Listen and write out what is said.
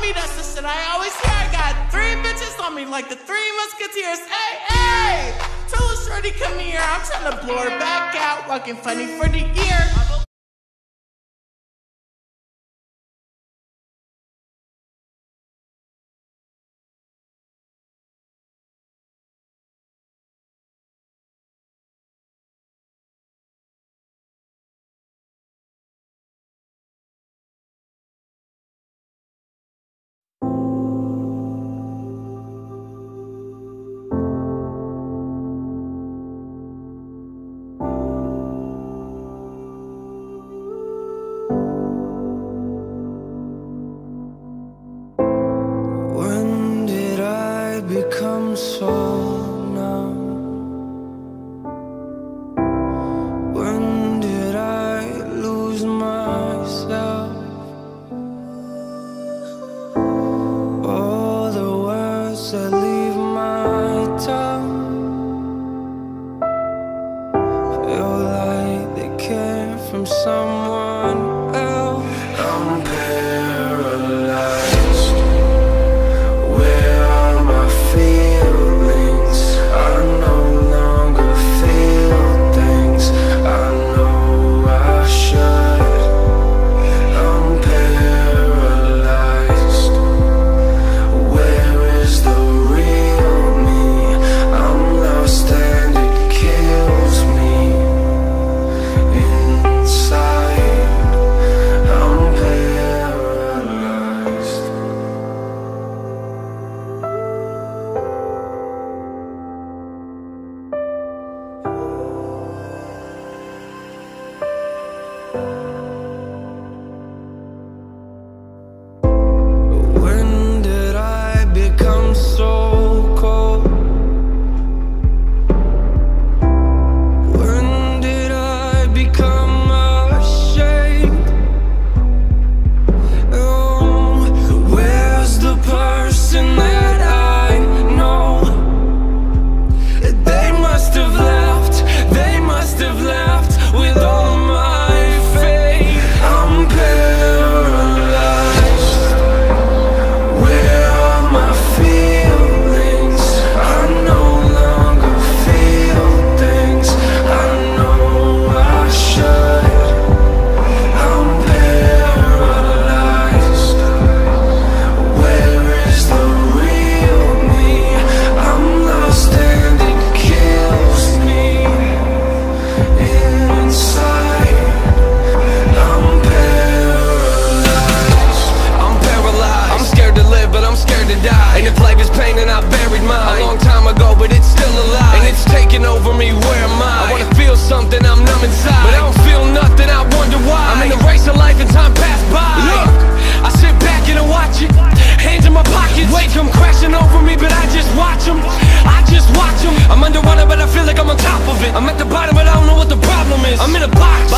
me, that's the shit I always hear. I got three bitches on me, like the three musketeers. Hey, hey! Tell a shorty, come here. I'm trying to blow her back out, walking funny for the year. someone and And if life is pain and I buried mine. A long time ago but it's still alive. And it's taking over me, where am I? I wanna feel something, I'm numb inside. But I don't feel nothing, I wonder why. I'm in the race of life and time passed by. Look, I sit back and I watch it. Hands in my pockets, wake come crashing over me But I just watch them, I just watch them I'm underwater but I feel like I'm on top of it. I'm at the bottom but I don't know what the problem is. I'm in a box.